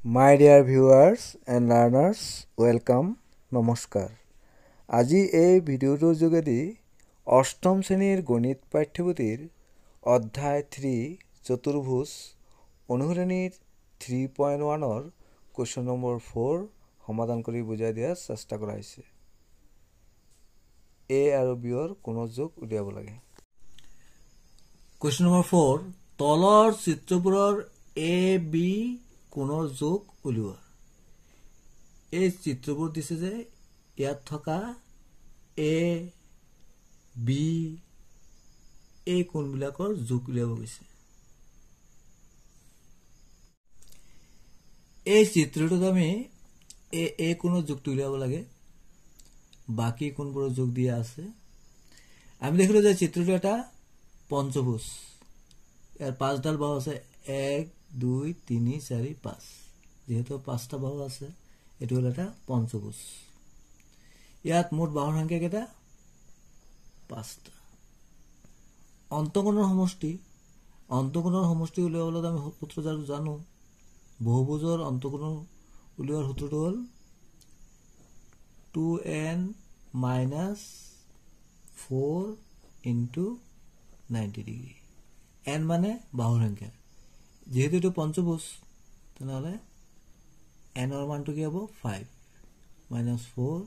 My dear viewers and learners welcome নমস্কাৰ। আজি এই ভিডিঅ'টোৰ যোগেদি অষ্টম শ্ৰেণীৰ গণিত পাঠ্যপুথিৰ অধ্যায় থ্ৰী চতুৰ্ভুজ অনুশীলনীৰ থ্ৰী পইণ্ট ওৱানৰ কুৱেশ্যন নম্বৰ ফ'ৰ সমাধান কৰি বুজাই দিয়াৰ চেষ্টা কৰা হৈছে। এ আৰু বিৰ কোনো যোগ উলিয়াব লাগে। কুৱেশ্যন নম্বৰ ফ'ৰ তলৰ চিত্ৰবোৰৰ এ বি কোণৰ যোগ উলিওৱা। এই চিত্ৰবোৰ দিছে যে ইয়াত থকা এ বি এই কোণবিলাকৰ যোগ উলিয়াব গৈছে। এই চিত্ৰটোত আমি এই এ কোণৰ যোগটো উলিয়াব লাগে। বাকী কোণবোৰৰ যোগ দিয়া আছে। আমি দেখিলোঁ যে চিত্ৰটো এটা পঞ্চভোজ। ইয়াৰ পাঁচডাল বাহু আছে। এক দুই তিনি চাৰি পাঁচ। যিহেতু পাঁচটা বাহু আছে এইটো হ'ল এটা পঞ্চভোজ। ইয়াত মুঠ বাহুৰ সংখ্যা কেইটা? পাঁচটা। অন্তকোণৰ সমষ্টি। অন্তকোণৰ সমষ্টি উলিয়াবলৈ আমি সূত্ৰ জানো। বহুভোজৰ অন্তকোণৰ উলিওৱাৰ সূত্ৰটো হ'ল two N minus four into ninety degree. N মানে বাহুৰ সংখ্যা। যিহেতু এইটো পঞ্চভোজ তেনেহ'লে এনৰ মানটো কি হ'ব five minus four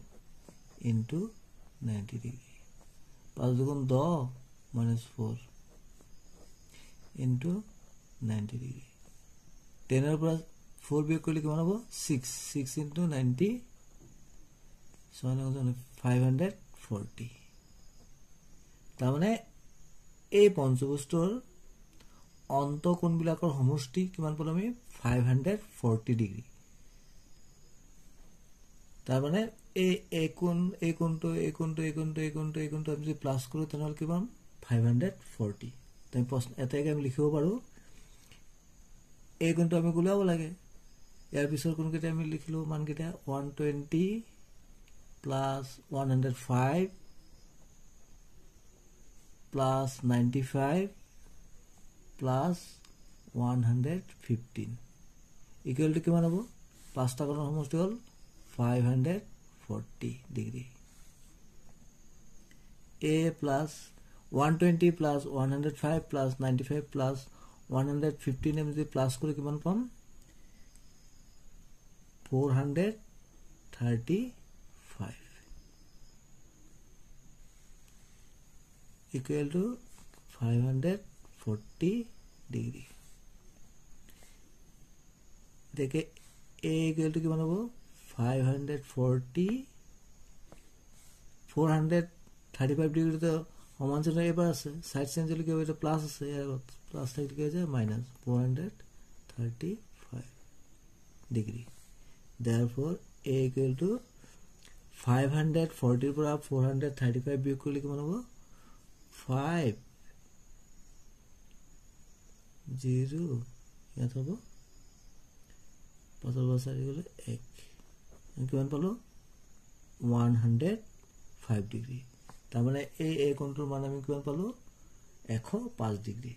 into ninety degree পাঁচ দুগুণ দহ minus four into ninety degree টেনৰ পৰা ফ'ৰ বিয়োগ কৰিলে কিমান হ'ব six six into ninety five hundred forty তাৰমানে এই পঞ্চভোজটোৰ অন্ত কোণবিলাকৰ সমষ্টি কিমান পালোঁ আমি? ফাইভ হাণ্ড্ৰেড ফৰ্টি ডিগ্ৰী তাৰমানে এই এই কোণ এই কোণটো এই কোণটো এই কোণটো এই কোণটো এই কোণটো আমি যদি প্লাছ কৰোঁ তেনেহ'লে কিমান ফাইভ হাণ্ড্ৰেড ফৰ্টি আমি প্ৰশ্ন এটাকে আমি লিখিব পাৰোঁ। এই কোণটো আমি ওলাব লাগে। ইয়াৰ পিছৰ কোণকেইটা আমি লিখিলোঁ মানকেইটা one twenty plus one hundred five plus ninety five plus one hundred fifteen equal to কিমান হ'ব? পাঁচটা কোণৰ সমষ্টি হ'ল five hundred forty degree A plus one twenty plus one hundred five plus ninety five plus one hundred fifteen আমি যদি plus কৰি কিমান পাম? Four hundred thirty five equal to five hundred forty degree এতিয়াকে A equal to কিমান হ'ব five hundred forty four hundred thirty five ডিগ্ৰীটো সমান চিহ্ন এইবাৰ আছে চাইড চেঞ্জ হ'লে কি হ'ব এতিয়া প্লাছ আছে প্লাছ থাকিলে কি হৈছে minus four hundred thirty five degree therefore A equal to five hundred ফৰ্টিৰ পৰা ফ'ৰ হাণ্ড্ৰেড থাৰ্টি ফাইভ বিয়োগ কৰিলে কিমান হ'ব ফাইভ জিৰ' ইয়াত হ'ব। পাঁচৰ পৰা চাৰি গ'লে এক। কিমান পালোঁ? One hundred five degree. তাৰমানে এই এই কোণটোৰ মান আমি কিমান পালোঁ? এশ পাঁচ ডিগ্ৰী।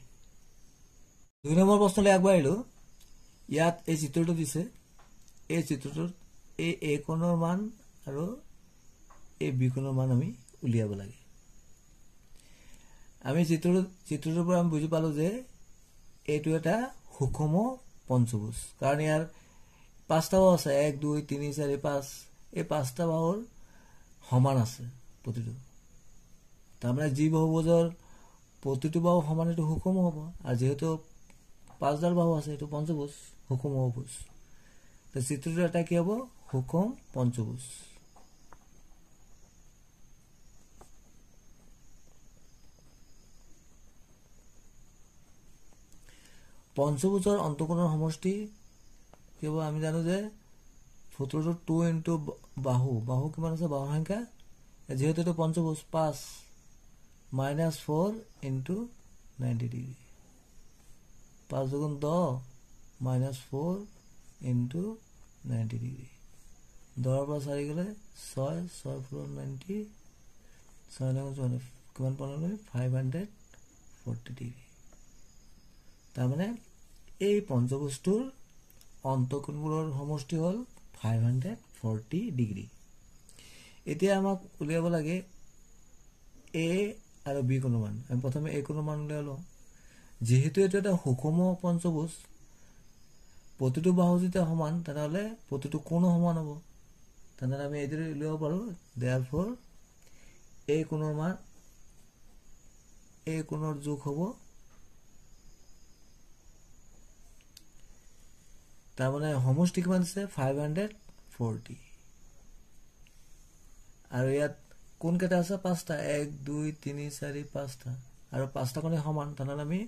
দুই নম্বৰ প্ৰশ্নলৈ আগবাঢ়িলোঁ। ইয়াত এই চিত্ৰটো দিছে। এই চিত্ৰটোত এই এ কোণৰ মান আৰু এই বি কোণৰ মান আমি উলিয়াব লাগে। আমি চিত্ৰটো চিত্ৰটোৰ পৰা আমি বুজি পালোঁ যে এইটো এটা সুষম পঞ্চভোজ। কাৰণ ইয়াৰ পাঁচটা বাহু আছে এক দুই তিনি চাৰি পাঁচ। এই পাঁচটা বাহুৰ সমান আছে প্ৰতিটো। তাৰমানে যি বহুভোজৰ প্ৰতিটো বাহু সমান এইটো সুষম হ'ব। আৰু যিহেতু পাঁচডাল বাহু আছে এইটো পঞ্চভোজ সুষম ভোজ চিত্ৰটো এটা কি হ'ব? সুষম পঞ্চভোজ। পঞ্চভোজৰ অন্তকোণৰ সমষ্টি কি আমি জানো যে সূত্ৰটো টু ইণ্টু বাহু। বাহু কিমান আছে? বাহুৰ সংখ্যা? যিহেতু এইটো পঞ্চভোজ পাঁচ, minus four into ninety degree. পাঁচ দুগুণ দহ, minus four into ninety degree. দহৰ পৰা চাৰি গ'লে ছয় ছয় ফ'ৰ নাইণ্টি, ছয় কিমান পালোঁ ফাইভ হাণ্ড্ৰেড ফৰ্টি ডিগ্ৰী। তাৰমানে এই পঞ্চভোজটোৰ অন্তকোণবোৰৰ সমষ্টি হ'ল ফাইভ হাণ্ড্ৰেড ফৰ্টি ডিগ্ৰী এতিয়া আমাক উলিয়াব লাগে এ আৰু বি কোণৰ মান আমি প্ৰথমে এ কোণৰ মান উলিয়াই লওঁ। যিহেতু এইটো এটা সুষম পঞ্চভুজ প্ৰতিটো বাহু যেতিয়া সমান তেনেহ'লে প্ৰতিটো কোণো সমান হ'ব। তেনেহ'লে আমি এইদৰে উলিয়াব পাৰোঁ। দেয়াৰ ফৰ এই কোণৰ মান এই কোণৰ জোখ হ'ব তাৰমানে সমষ্টি কিমান আছে ফাইভ হাণ্ড্ৰেড ফৰ্টি আৰু ইয়াত কোনকেইটা আছে? পাঁচটা। এক দুই তিনি চাৰি পাঁচটা। আৰু পাঁচটা কোণে সমান তেনেহ'লে আমি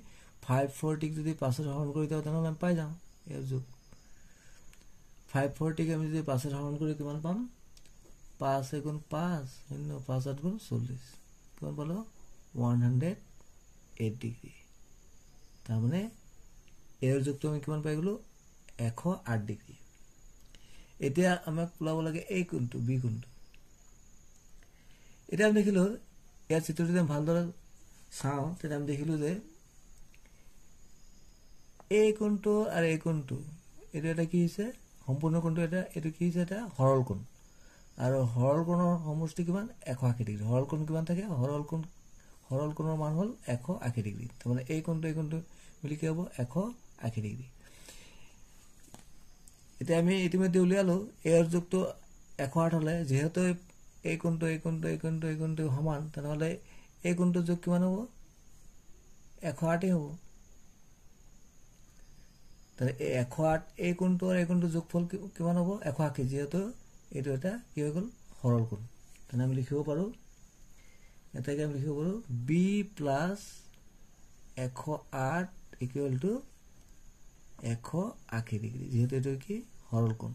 ফাইভ ফৰ্টিক যদি পাঁচেৰে হৰণ কৰি দিওঁ তেনেহ'লে আমি পাই যাওঁ। ইয়াৰ জোখ ফাইভ ফৰ্টিক আমি যদি পাঁচেৰে হৰণ কৰি কিমান পাম? পাঁচ এগুণ পাঁচ শূন্য পাঁচ আঠ গুণ চল্লিছ। কিমান পালোঁ? ওৱান হাণ্ড্ৰেড এইট ডিগ্ৰী তাৰমানে এয়াৰ জোখটো আমি কিমান পাই গ'লোঁ? এশ আঠ ডিগ্ৰী। এতিয়া আমাক ওলাব লাগে এই কোণটো বি কোণটো এতিয়া আমি দেখিলোঁ ইয়াত চিত্ৰটো যদি ভালদৰে চাওঁ তেতিয়া আমি দেখিলোঁ যে এই কোণটো আৰু এই কোণটো এইটো এটা কি হৈছে? সম্পূৰ্ণ কোণটো এটা এইটো কি হৈছে এটা? সৰল কোণ। আৰু সৰল কোণৰ সমষ্টি কিমান? এশ আশী ডিগ্ৰী। সৰল কোণ কিমান থাকে? সৰল কোণ সৰল কোণৰ মান হ'ল এশ আশী ডিগ্ৰী। তাৰমানে এই কোণটো এই কোণটো মিলি কি হ'ব? এশ আশী ডিগ্ৰী। এতিয়া আমি ইতিমধ্যে উলিয়ালোঁ। এয়াৰ যুগটো এশ আঠ হ'লে যিহেতু এই কোণটো এই কোণটো এই কোণটো এই কোণটো সমান তেনেহ'লে এই কোণটোৰ যুগ কিমান হ'ব? এশ আঠেই হ'ব এই এশ আঠ এই কোণটো আৰু এই কোণটোৰ যোগফল কিমান হ'ব? এশ আশী যিহেতু এইটো এটা কি হৈ গ'ল? সৰল কোণ। তেনে আমি লিখিব পাৰোঁ। এটাকে আমি লিখিব পাৰোঁ। বি প্লাছ এশ আঠ ইকুৱেল টু এশ আশী ডিগ্ৰী যিহেতু এইটো কি? সৰল কোণ।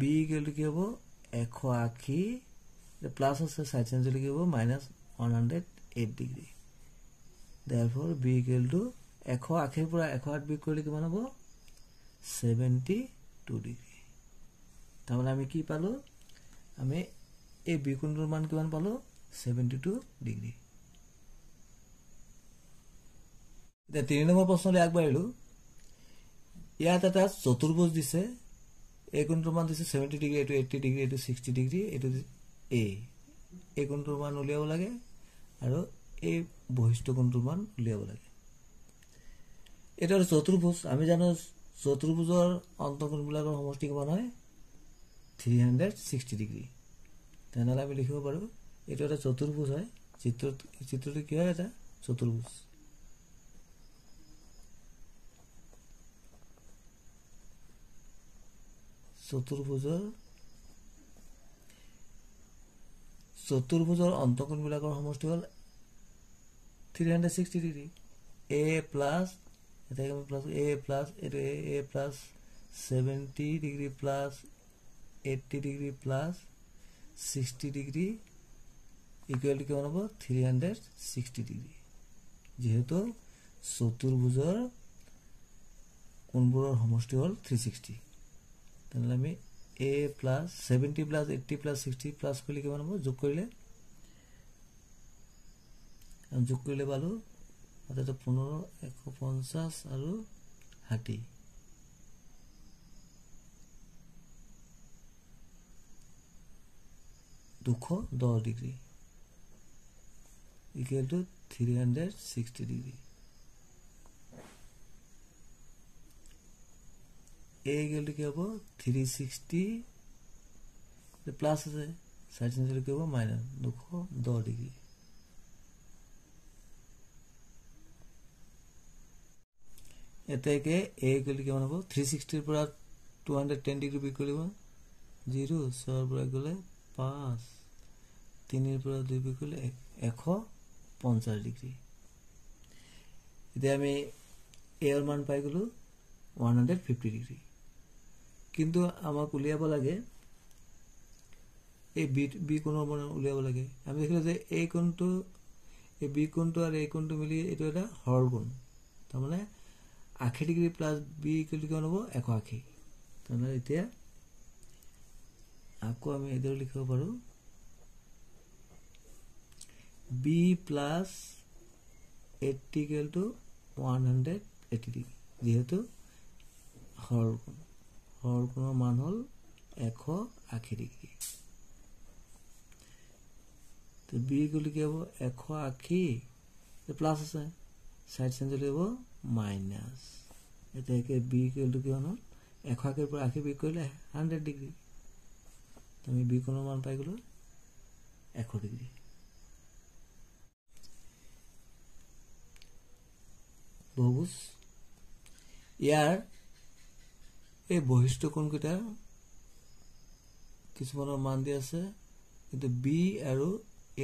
বি ইকুৱেল টু কি হ'ব? এশ আশী প্লাছ আছে চাইড চেঞ্জ কি হ'ব? Minus one hundred eight degree therefore B equal to এশ আশীৰ পৰা এশ আঠ বি কৰিলে কিমান হ'ব ছেভেণ্টি টু ডিগ্ৰী তাৰমানে আমি কি পালোঁ? আমি এই বি কোণটোৰ মান কিমান পালোঁ? ছেভেণ্টি টু ডিগ্ৰী এতিয়া তিনি নম্বৰ প্ৰশ্নলৈ আগবাঢ়িলোঁ। ইয়াত এটা চতুৰ্ভুজ দিছে। এই কোণটোৰ মান দিছে? ছেভেণ্টি ডিগ্ৰী এইটো এইট্টি ডিগ্ৰী এইটো ছিক্সটি ডিগ্ৰী এইটো এ এই কোণটোৰ মান উলিয়াব লাগে? আৰু এই বৈশিষ্ট্য কোণটোৰ মান উলিয়াব লাগে? এইটো আৰু চতুৰ্ভুজ। আমি জানো চতুৰ্ভুজৰ অন্তকোণবিলাকৰ সমষ্টি কিমান হয়? থ্ৰী হাণ্ড্ৰেড ছিক্সটি ডিগ্ৰী তেনেহ'লে আমি লিখিব পাৰোঁ। এটা চতুৰ্ভুজ হয়। চিত্ৰত চিত্ৰটো কি হয় এটা? চতুৰ্ভুজ চতুৰ্ভুজৰ চতুৰ্ভুজৰ অন্তকোণবিলাকৰ সমষ্টি হ'ল three hundred sixty degree A plus আমি প্লাছ এ প্লাছ এইটো A A plus seventy degree plus eighty degree plus sixty degree equal কিমান হ'ব? থ্ৰী হাণ্ড্ৰেড ছিক্সটি ডিগ্ৰী যিহেতু চতুৰ্ভুজৰ কোণবোৰৰ সমষ্টি হ'ল? থ্ৰী ছিক্সটি তেনেহ'লে আমি A plus seventy plus eighty plus sixty plus কৰিলে কিমান হ'ব? যোগ কৰিলে? যোগ কৰিলে পালোঁ অৰ্থাৎ পোন্ধৰ এশ পঞ্চাছ আৰু ষাঠি। দুশ দহ degree. Equal to three hundred sixty degree A equal to কি হ'ব থ্ৰী ছিক্সটি প্লাছ আছে চাৰি চেঞ্চুৰী কি হ'ব মাইনাছ দুশ দহ ডিগ্ৰী এতেকে এ ইকুৱেল টু কিমান হ'ব থ্ৰী ছিক্সটিৰ পৰা টু হাণ্ড্ৰেড টেন ডিগ্ৰী বিক কৰিব জিৰ' ছয়ৰ পৰা গ'লে পাঁচ তিনিৰ পৰা দুই বিক কৰিলে এশ পঞ্চাছ ডিগ্ৰী এতিয়া আমি এৰ মান পাই গ'লোঁ ওৱান হাণ্ড্ৰেড ফিফটি ডিগ্ৰী। কিন্তু আমাক উলিয়াব লাগে এই বি বি কোণৰ মানে উলিয়াব লাগে। আমি দেখিলোঁ যে এই কোণটো এই বি কোণটো আৰু এই কোণটো মিলি এইটো এটা সৰল কোণ। তাৰমানে আশী ডিগ্ৰী প্লাছ বি ইকুৱেল কিমান হ'ব এশ আশী। তাৰমানে এতিয়া আকৌ আমি এইদৰে লিখিব পাৰোঁ। B plus eighty equal to one hundred eighty degree যিহেতু সৰল কোণ সৰল কোণৰ মান হ'ল এশ আশী ডিগ্ৰী। বি ইকুৱেল কি হ'ব? এশ আশী। প্লাছ আছে। চাইড চেঞ্জলৈ হ'ব মাইনাছ এতিয়া বি ইকুৱেলটো কিমান হ'ল? এশ আশীৰ পৰা আশী বিক কৰিলে হাণ্ড্ৰেড ডিগ্ৰী। আমি বি কোণৰ মান পাই গ'লোঁ এশ ডিগ্ৰী। বহুভুজ ইয়াৰ এই বৈশিষ্ট্য কোণকেইটাৰ কিছুমানৰ মান দি আছে কিন্তু বি আৰু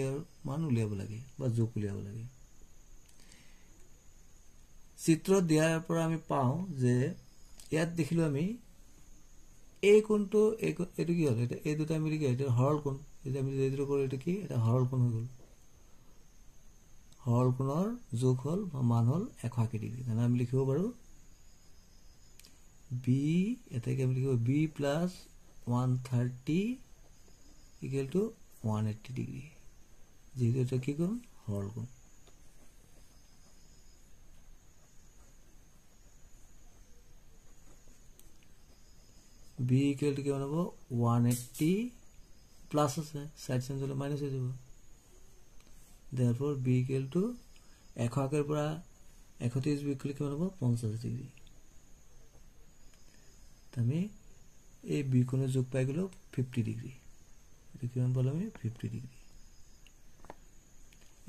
এৰ মান উলিয়াব লাগে বা যোগ উলিয়াব লাগে। চিত্ৰ দিয়াৰ পৰা আমি পাওঁ যে ইয়াত দেখিলোঁ আমি এই কোণটো এই এইটো কি হ'ল? এতিয়া এই দুটা মিলি কি এইটো সৰল কোণ এতিয়া আমি যিটো কৰোঁ এইটো কি? এটা সৰল কোণ হৈ গ'ল? সৰল কোণৰ যোগ হ'ল বা মান হ'ল এশ আশী ডিগ্ৰী। তেনে আমি লিখিব পাৰোঁ বি এটাকে আমি লিখিব B plus one thirty equal to one eighty degree যিহেতু এটা কি কোণ সৰল কোণ বি ইকুৱেল টু কিমান হ'ব ওৱান এইট্টি প্লাছ আছে। চাইড চেঞ্জ হ'লে মাইনাছ হৈ যাব। ফ'ৰ বি ইকুৱেল টু এশ আশীৰ পৰা এশ ত্ৰিছ বি কৰিলে কিমান হ'ব? পঞ্চাছ ডিগ্ৰী আমি এই বি কোণে যোগ পাই গ'লোঁ ফিফটি এইটো কিমান পালোঁ আমি? ফিফটি ডিগ্ৰী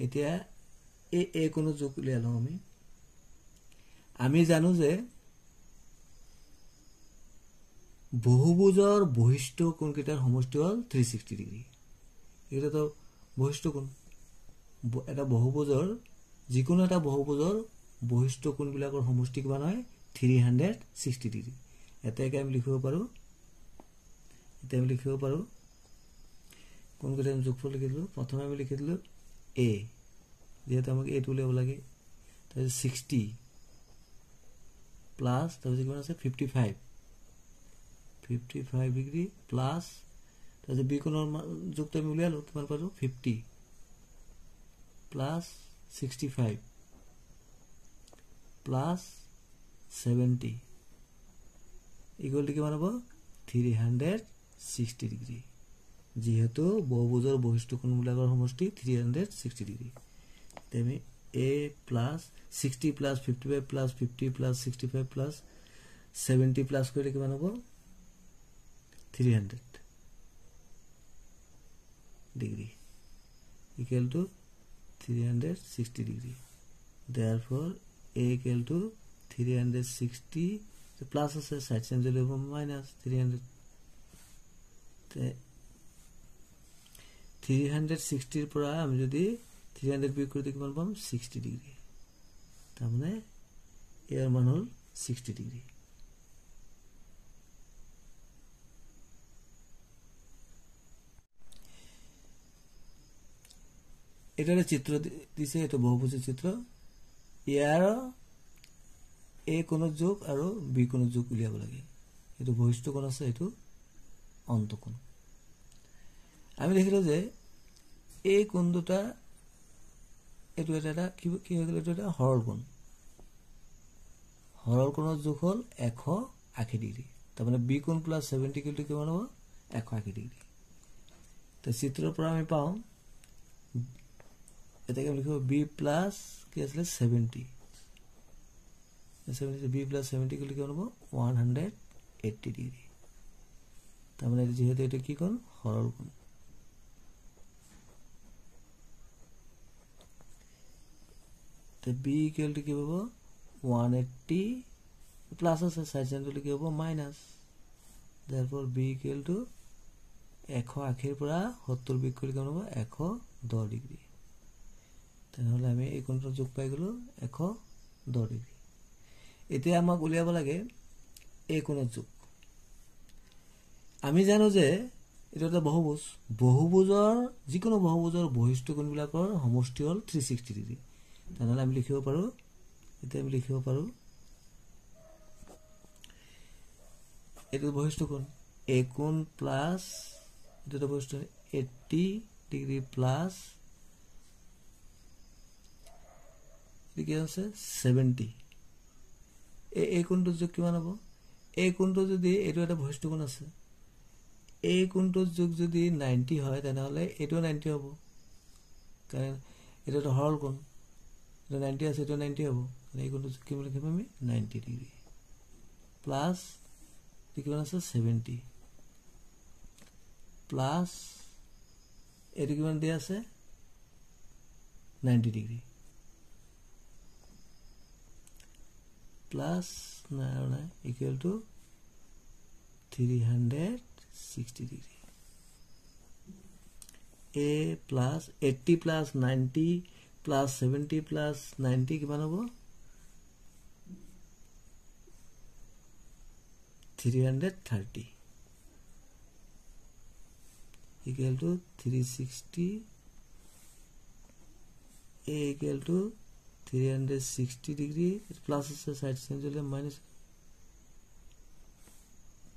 এতিয়া এই এ কোণৰ যোগ উলিয়াই লওঁ আমি। আমি জানো যে বহুভুজৰ বৈশিষ্ট্য কোণকেইটাৰ সমষ্টি হ'ল? থ্ৰী ছিক্সটি ডিগ্ৰী এইকেইটাতো বৈশিষ্ট্য কোণ এটা বহুভুজৰ যিকোনো এটা বহুভুজৰ বৈশিষ্ট্য কোণবিলাকৰ সমষ্টি কিমান হয় থ্ৰী হাণ্ড্ৰেড ছিক্সটি ডিগ্ৰী এটাকে আমি লিখিব পাৰোঁ। এতিয়া আমি লিখিব পাৰোঁ। কোনকেইটা আমি যোগফল লিখি দিলোঁ? প্ৰথমে আমি লিখি দিলোঁ এ যিহেতু আমাক এইটো উলিয়াব লাগে। তাৰপিছত ছিক্সটি প্লাছ তাৰপিছত কিমান আছে? Fifty five fifty five degree plus তাৰপিছত বি কোণৰ যোগটো আমি উলিয়ালোঁ। কিমান পালোঁ? ফিফটি ইকুৱেল টু কিমান হ'ব? থ্ৰী হাণ্ড্ৰেড ছিক্সটি ডিগ্ৰী যিহেতু বহুভুজৰ বৈশিষ্ট্য কোণবিলাকৰ সমষ্টি? থ্ৰী হাণ্ড্ৰেড ছিক্সটি ডিগ্ৰী আমি A plus sixty plus fifty five plus fifty plus sixty five plus seventy plus কৰিলে কিমান হ'ব? Three hundred degree equal to three hundred sixty degree therefore A equal to three hundred sixty plus আছে side change লৈ হ'ব minus three hundred three hundred ছিক্সটিৰ পৰা আমি যদি three hundred বিয়োগ কৰি কিমান পাম ছিক্সটি ডিগ্ৰী তাৰমানে ইয়াৰ মান হ'ল ছিক্সটি ডিগ্ৰী এইটো এটা চিত্ৰ দিছে এইটো বহুভুজৰ চিত্ৰ। ইয়াৰ এ কোণত যোগ আৰু বি কোণত যোগ উলিয়াব লাগে। এইটো বহিষ্ঠ কোণ আছে এইটো অন্তকোণ আমি দেখিলোঁ যে এই কোণ দুটা এইটো এটা এটা কি কি হৈ গ'ল? এইটো এটা সৰল কোণ। সৰল কোণৰ যোগ হ'ল এশ আশী ডিগ্ৰী। তাৰমানে বি কোণ প্লাছ ছেভেণ্টি কিলোটো কিমান হ'ব? এশ আশী ডিগ্ৰী। তো চিত্ৰৰ পৰা আমি পাওঁ এটাকে লিখিব বি প্লাছ কি আছিলে seventy seventy B plus seventy kilo কিমান হ'ব ওৱান হাণ্ড্ৰেড এইট্টি ডিগ্ৰী তাৰমানে যিহেতু এইটো কি কোণ? সৰল কোণ। বি ইকুৱেলটো কি হ'ব ওৱান এইট্টি প্লাছ আছে চাইড চেঞ্জটো কি হ'ব মাইনাছ দেৰফৰ বি ইকুৱেলটো এশ আশীৰ পৰা সত্তৰ বিক কৰি কিমান হ'ব এশ দহ ডিগ্ৰী তেনেহ'লে আমি এই কোণটো যোগ পাই গ'লোঁ এশ দহ ডিগ্ৰী। এতিয়া আমাক উলিয়াব লাগে এই কোণত যোগ। আমি জানো যে এইটো এটা বহুভুজ। বহুভুজৰ যিকোনো বহুভুজৰ বৈশিষ্ট্য কোণবিলাকৰ সমষ্টি হ'ল থ্ৰী ছিক্সটি ডিগ্ৰী। তেনেহ'লে আমি লিখিব পাৰোঁ এতিয়া আমি লিখিব পাৰোঁ এইটো বৈশিষ্ট্য কোণ এ কোণ প্লাছ এইটো এটা বৈশিষ্ট্য এইট্টি ডিগ্ৰী প্লাছ এইটো কি আছে ছেভেণ্টি এই এই কোণটোৰ যোগ কিমান হ'ব? এই কোণটো যদি এইটো এটা ভইচটো কোণ আছে। এই কোণটোৰ যোগ যদি নাইণ্টি হয় তেনেহ'লে এইটো নাইণ্টি হ'ব। কাৰণ এইটো এটা সৰল কোণ। এইটো নাইণ্টি আছে এইটো নাইণ্টি হ'ব। এই কোণটো কিমান লিখিম আমি? নাইণ্টি ডিগ্ৰী প্লাছ কিমান আছে? ছেভেণ্টি প্লাছ এইটো কিমান দিয়া আছে? নাইণ্টি ডিগ্ৰী প্লাছ নাই আৰু নাই equal to three hundred sixty degree A plus eighty plus ninety plus seventy plus ninety কিমান হ'ব three hundred thirty equal to 360 a equal to 360 degree plus is a side change will minus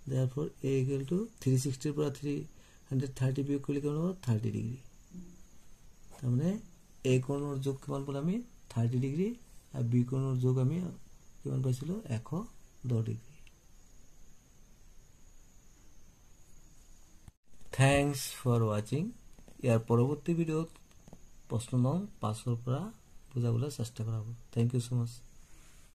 therefore a equal to 360 পৰা 330 বিয়োগ কৰিলে কিমান হ'ব 30 degree তাৰমানে a কোণৰ যোগ কিমান পালে আমি? 30 ডিগ্ৰী আৰু b কোণৰ যোগ আমি কিমান পাইছিলোঁ? 110 ডিগ্ৰী থেংকছ ফৰ ৱাচিং ইয়াৰ পৰৱৰ্তী ভিডিঅ'ত প্ৰশ্ন নং পাঁচৰ পৰা বুজাবলৈ চেষ্টা কৰা হ'ব থেংক ইউ ছ' মাছ